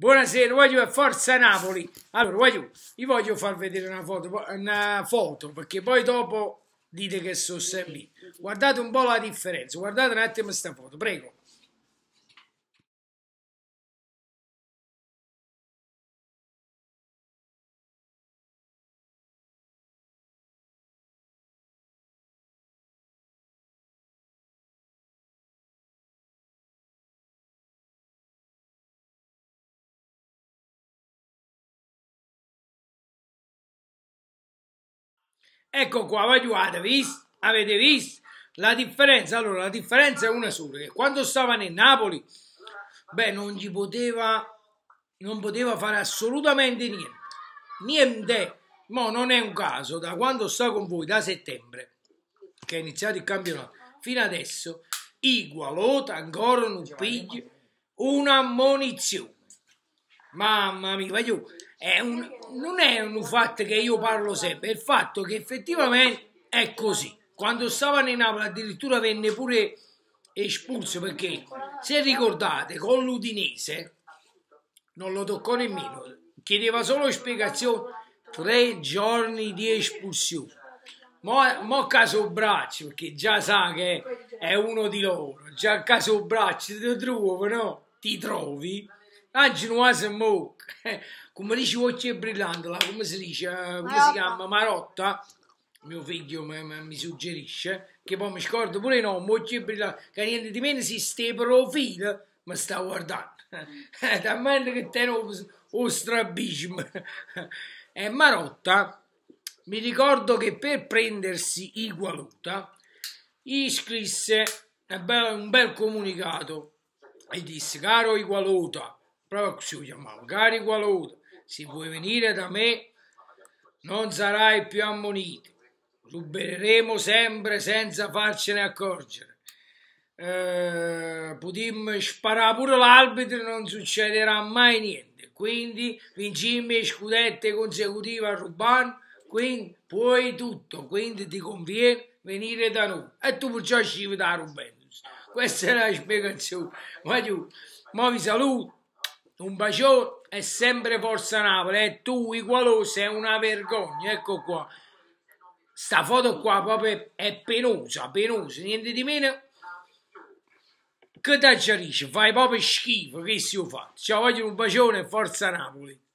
Buonasera, voglio Forza Napoli. Allora, voglio, vi voglio far vedere una foto, una foto, perché poi dopo dite che sono sempre. Guardate un po' la differenza, guardate un attimo questa foto, prego. Ecco qua, guardate, visto? Avete visto? La differenza, allora, la differenza è una sola, che quando stava nel Napoli, beh, non gli poteva, non poteva fare assolutamente niente. Niente. Ma non è un caso, da quando sta con voi, da settembre, che è iniziato il campionato, fino adesso, Igualota ancora non piglia una munizione. Mamma mia, voglio è un, non è un fatto che io parlo sempre, è il fatto che effettivamente è così. Quando stavano in Napoli addirittura venne pure espulso perché se ricordate con l'Udinese non lo toccò nemmeno, chiedeva solo spiegazione, tre giorni di espulsione. Mo, mo caso braccio, perché già sa che è uno di loro, già caso braccio ti trovo, no? Ti trovi? Oggi non si mo, come dice voce brillante, come si dice, eh, come si chiama, Marotta, mio figlio mi, mi suggerisce, che poi mi scordo pure no, voce brillante, che niente di meno si ste profilo, mi sta guardando, eh, da me che te lo strabismo, e Marotta, mi ricordo che per prendersi i Gualuta, gli scrisse un bel comunicato. E disse, caro Igualuta, proprio così lo cari qualunque, se vuoi venire da me non sarai più ammonito, ruberemo sempre senza farcene accorgere. Eh, potremmo sparare pure l'arbitro non succederà mai niente, quindi vincimmo scudette consecutive a rubare, quindi puoi tutto, quindi ti conviene venire da noi. E tu perciò scivi da Rubentus. Questa è la spiegazione. Ma io, ma vi saluto un bacione è sempre Forza Napoli e tu Igualò sei una vergogna ecco qua. Sta foto qua proprio è penosa penosa niente di meno. Che ti fai proprio schifo che si fa? Ciao voglio un bacione Forza Napoli